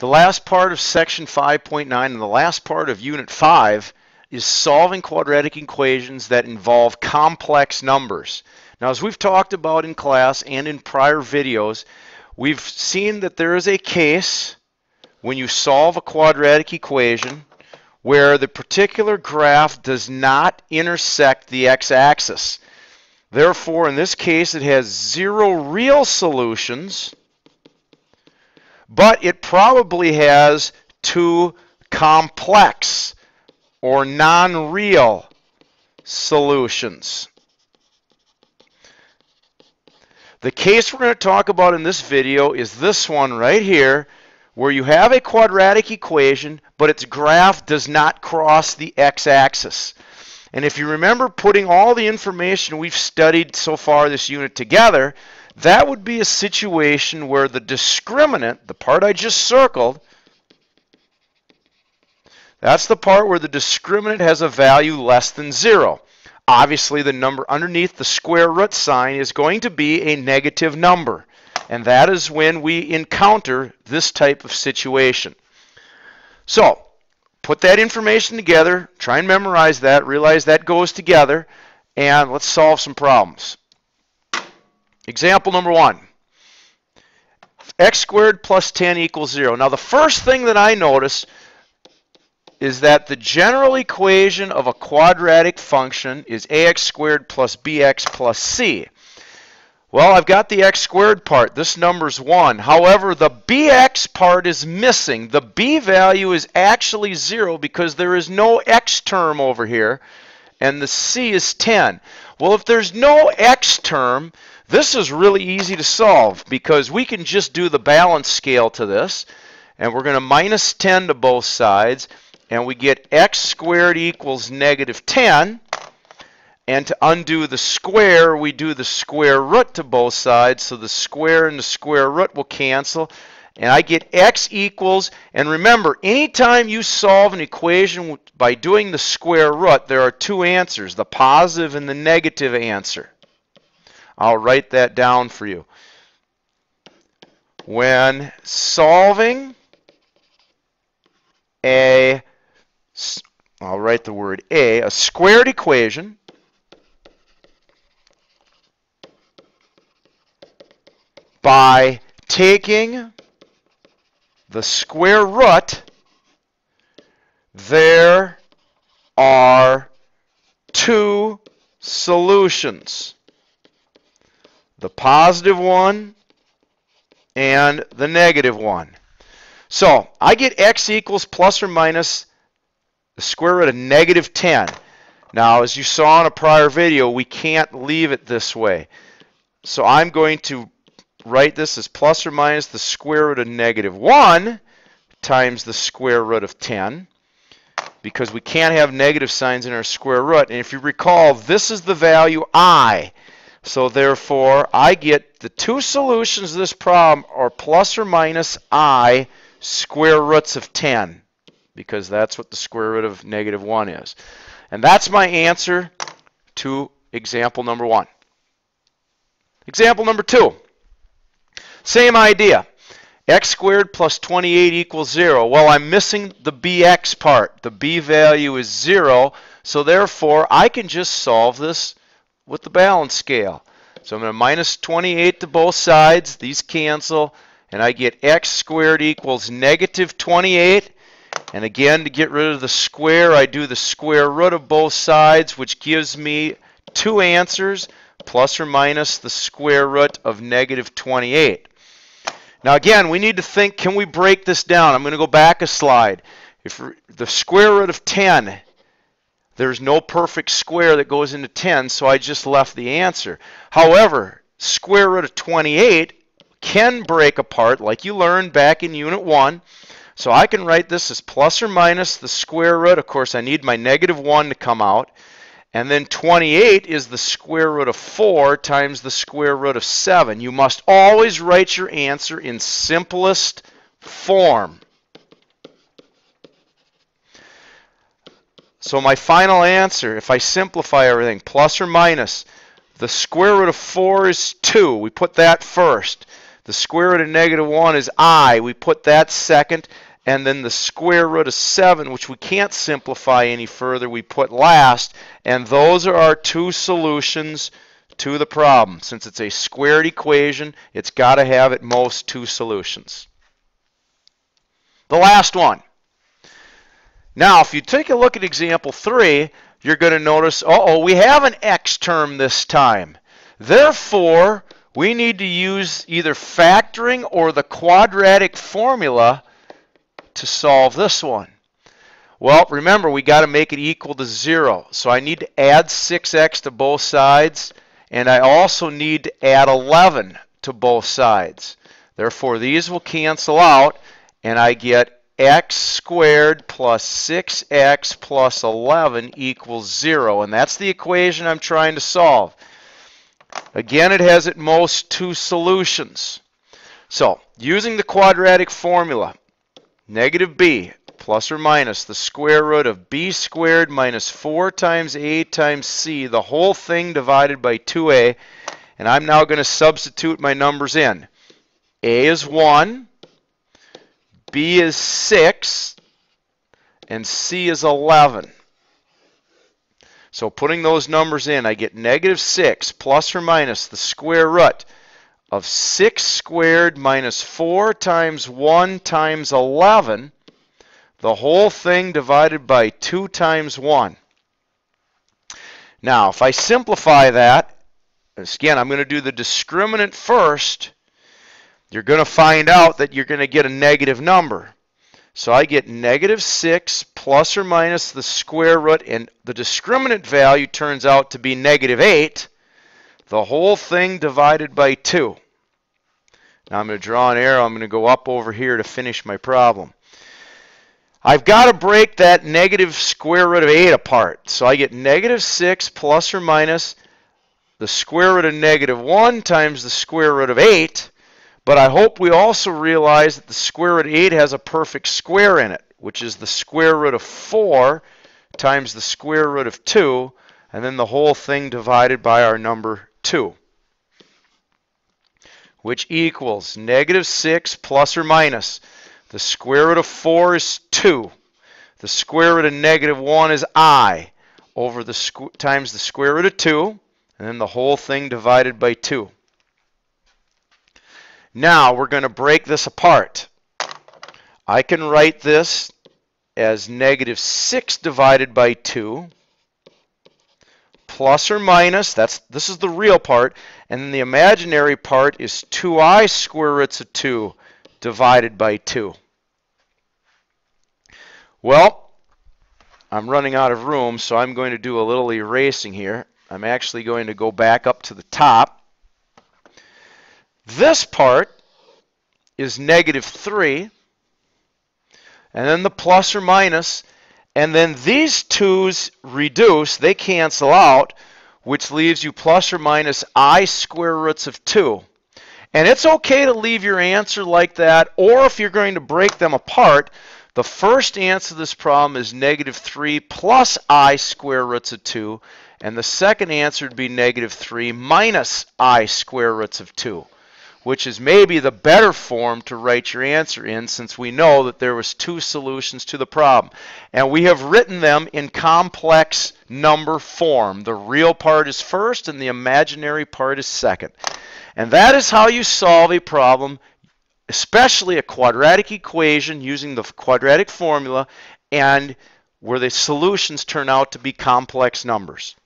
The last part of section 5.9 and the last part of unit 5 is solving quadratic equations that involve complex numbers. Now as we've talked about in class and in prior videos, we've seen that there is a case when you solve a quadratic equation where the particular graph does not intersect the x-axis. Therefore, in this case, it has zero real solutions, but it probably has two complex or non-real solutions. The case we're going to talk about in this video is this one right here, where you have a quadratic equation, but its graph does not cross the x-axis. And if you remember putting all the information we've studied so far this unit together, that would be a situation where the discriminant, the part I just circled, that's the part where the discriminant has a value less than zero. Obviously, the number underneath the square root sign is going to be a negative number. And that is when we encounter this type of situation. So, put that information together, try and memorize that, realize that goes together, and let's solve some problems. Example number one. x squared plus 10 equals 0. Now the first thing that I notice is that the general equation of a quadratic function is ax squared plus bx plus c. Well, I've got the x squared part. This number's 1. However, the bx part is missing. The b value is actually 0 because there is no x term over here, and the c is 10. Well, if there's no x term, this is really easy to solve because we can just do the balance scale to this, and we're going to minus 10 to both sides, and we get x squared equals negative 10. And to undo the square, we do the square root to both sides. So the square and the square root will cancel. And I get x equals, and remember, anytime you solve an equation by doing the square root, there are two answers, the positive and the negative answer. I'll write that down for you. When solving a, I'll write the word a, a squared equation, by taking the square root, there are two solutions. The positive one and the negative one. So I get x equals plus or minus the square root of negative 10. Now, as you saw in a prior video, we can't leave it this way. So I'm going to write this as plus or minus the square root of negative 1 times the square root of 10 because we can't have negative signs in our square root. And if you recall, this is the value i. So therefore, I get the two solutions to this problem are plus or minus i square roots of 10 because that's what the square root of negative 1 is. And that's my answer to example number 1. Example number 2. Same idea. x squared plus 28 equals 0. Well, I'm missing the bx part. The b value is 0, so therefore I can just solve this with the balance scale. So I'm going to minus 28 to both sides. These cancel, and I get x squared equals negative 28. And again, to get rid of the square, I do the square root of both sides, which gives me two answers, plus or minus the square root of negative 28. Now again, we need to think, can we break this down? I'm going to go back a slide. If the square root of 10, there's no perfect square that goes into 10, so I just left the answer. However, square root of 28 can break apart, like you learned back in Unit 1. So I can write this as plus or minus the square root. Of course, I need my negative 1 to come out. And then 28 is the square root of 4 times the square root of 7. You must always write your answer in simplest form. So my final answer, if I simplify everything, plus or minus, the square root of 4 is 2. We put that first. The square root of negative 1 is i. We put that second. And then the square root of 7, which we can't simplify any further, we put last. And those are our two solutions to the problem. Since it's a squared equation, it's got to have at most two solutions. The last one. Now, if you take a look at example 3, you're going to notice, uh-oh, we have an x term this time. Therefore, we need to use either factoring or the quadratic formula to solve this one. Well, remember, we got to make it equal to 0. So I need to add 6x to both sides, and I also need to add 11 to both sides. Therefore, these will cancel out, and I get x squared plus 6x plus 11 equals 0. And that's the equation I'm trying to solve. Again, it has at most two solutions. So, using the quadratic formula, negative b plus or minus the square root of b squared minus 4 times a times c, the whole thing divided by 2a. And I'm now going to substitute my numbers in. a is 1, B is 6, and C is 11. So putting those numbers in, I get negative 6 plus or minus the square root of 6 squared minus 4 times 1 times 11, the whole thing divided by 2 times 1. Now, if I simplify that, again, I'm going to do the discriminant first, you're going to find out that you're going to get a negative number. So I get negative 6 plus or minus the square root, and the discriminant value turns out to be negative 8, the whole thing divided by 2. Now I'm going to draw an arrow. I'm going to go up over here to finish my problem. I've got to break that negative square root of 8 apart. So I get negative 6 plus or minus the square root of negative 1 times the square root of 8 but I hope we also realize that the square root of 8 has a perfect square in it, which is the square root of 4 times the square root of 2, and then the whole thing divided by our number 2, which equals negative 6 plus or minus. The square root of 4 is 2. The square root of negative 1 is i over the times the square root of 2, and then the whole thing divided by 2. Now we're going to break this apart. I can write this as negative 6 divided by 2 plus or minus, that's this is the real part, and then the imaginary part is 2i square roots of 2 divided by 2. Well, I'm running out of room, so I'm going to do a little erasing here. I'm actually going to go back up to the top. This part is negative 3, and then the plus or minus, and then these twos reduce, they cancel out, which leaves you plus or minus i square roots of 2. And it's okay to leave your answer like that, or if you're going to break them apart, the first answer to this problem is negative 3 plus i square roots of 2, and the second answer would be negative 3 minus i square roots of 2 which is maybe the better form to write your answer in since we know that there was two solutions to the problem. And we have written them in complex number form. The real part is first and the imaginary part is second. And that is how you solve a problem, especially a quadratic equation using the quadratic formula and where the solutions turn out to be complex numbers.